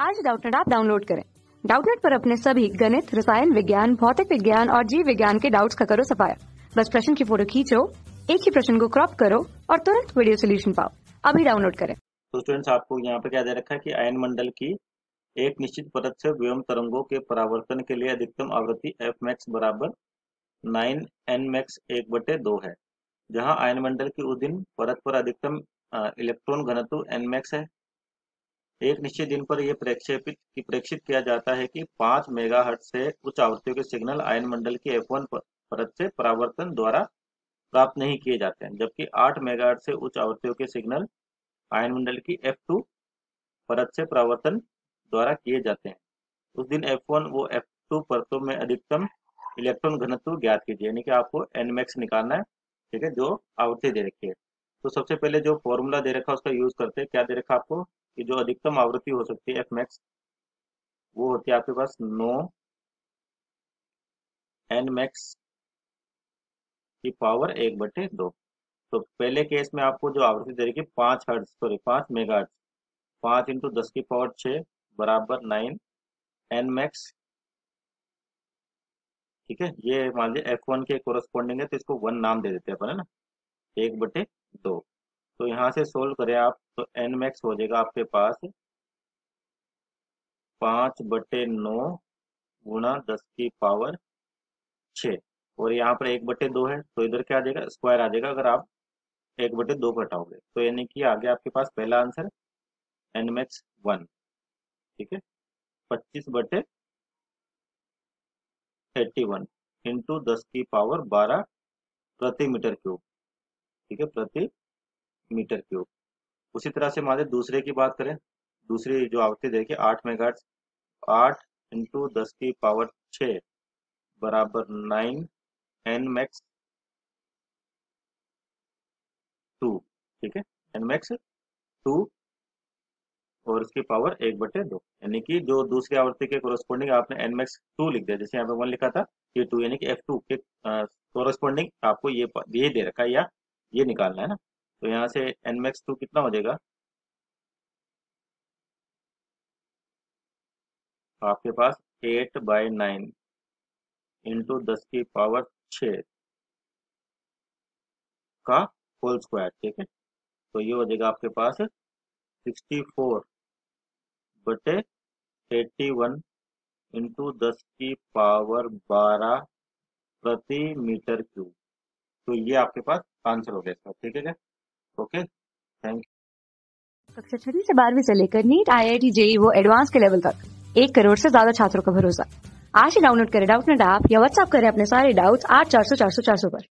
आज डाउटनेट आप डाउनलोड करें। डाउटनेट पर अपने सभी गणित, रसायन विज्ञान, भौतिक विज्ञान और जीव विज्ञान के डाउट्स का करो सफाया। बस प्रश्न की फ़ोटो खींचो, एक ही प्रश्न को क्रॉप करो और तुरंत वीडियो सोल्यूशन पाओ। अभी डाउनलोड करें। तो स्टूडेंट्स आपको यहाँ पे क्या दे रखा है कि आयन मंडल की एक निश्चित परत से व्योम तरंगों के परावर्तन के लिए अधिकतम आवृत्ति एफ़ मैक्स बराबर नाइन एन मैक्स एक बटे दो है, जहाँ आयन मंडल की उदिन परत पर अधिकतम इलेक्ट्रॉन घनत्व एन मैक्स है। एक निश्चित दिन पर यह प्रक्षेपित, की प्रेक्षित किया जाता है कि पाँच मेगा से उच्च आवृत्तियों के सिग्नल आयन मंडल की एफ़ परत से परावर्तन द्वारा प्राप्त नहीं किए जाते हैं, जबकि आठ मेगा से उच्च आवृत्तियों के सिग्नल आयन मंडल की एफ़ परत से परावर्तन द्वारा किए जाते हैं। उस दिन एफ़ वन वो एफ़ टू परतों में अधिकतम इलेक्ट्रॉन घनत्व ज्ञात कीजिए, यानी कि आपको एन मैक्स निकालना है, ठीक है, जो आवृत्ति दे रखी है। तो सबसे पहले जो फॉर्मूला दे रखा है, उसका यूज़ करते हैं। क्या दे रखा आपको? कि जो अधिकतम आवृत्ति हो सकती है एफ़ मैक्स वो होती है आपके पास नो एन मैक्स की पावर एक बटे दो। तो पहले केस में आपको जो आवृत्ति दे रही है पाँच हर्ट सॉरी पाँच मेगा हर्ट पाँच इंटू दस की पावर छ बराबर नाइन एन मैक्स ठीक है? ये मान लीजिए एफ़ वन के कोरस्पॉन्डिंग है तो इसको वन नाम दे देते हैं अपन, है ना? एक बटे दो। तो यहाँ से सोल्व करें आप तो एन मैक्स हो जाएगा आपके पास पाँच बटे नौ गुणा दस की पावर छ। और यहाँ पर एक बटे दो है तो इधर क्या आ जाएगा? स्क्वायर आ जाएगा अगर आप एक बटे दो घटाओगे तो यानी कि आगे आपके पास पहला आंसर एन मैक्स वन ठीक है? पच्चीस बटे थर्टी वन इंटू दस की पावर बारह प्रति मीटर क्यूब ठीक है? प्रति मीटर क्यूब। उसी तरह से मान दूसरे की बात करें, दूसरी जो आवृत्ति देखिए, आठ मेगा आठ इंटू दस की पावर छ बराबर नाइन एन मैक्स टू ठीक है? एन मैक्स टू और इसकी पावर एक बटे दो। यानी कि जो दूसरी आवृत्ति के कोरस्पोंडिंग आपने एन मैक्स टू लिख दिया, जैसे यहाँ पे वन लिखा था ये टू यानी कि एफ़ टू के कोरस्पोंडिंग आपको ये ये दे रखा है या ये निकालना है ना? तो यहाँ से एन मैक्स टू कितना हो जाएगा? आपके पास एट बाई नाइन इंटू दस की पावर छ का होल स्क्वायर ठीक है? तो ये हो जाएगा आपके पास सिक्सटी फोर बटे एट्टी वन इंटू दस की पावर बारह प्रति मीटर क्यूब तो ये आपके पास आंसर हो गया इसका, ठीक है क्या ओके थैंक यू कक्षा छठी से बारहवीं से लेकर NEET I I T JEE वो एडवांस के लेवल तक। एक करोड़ से ज़्यादा छात्रों का भरोसा। आज ही डाउनलोड करें डाउट नेट ऐप या व्हाट्सएप करें अपने सारे डाउट्स आठ चार सौ चार सौ चार सौ पर।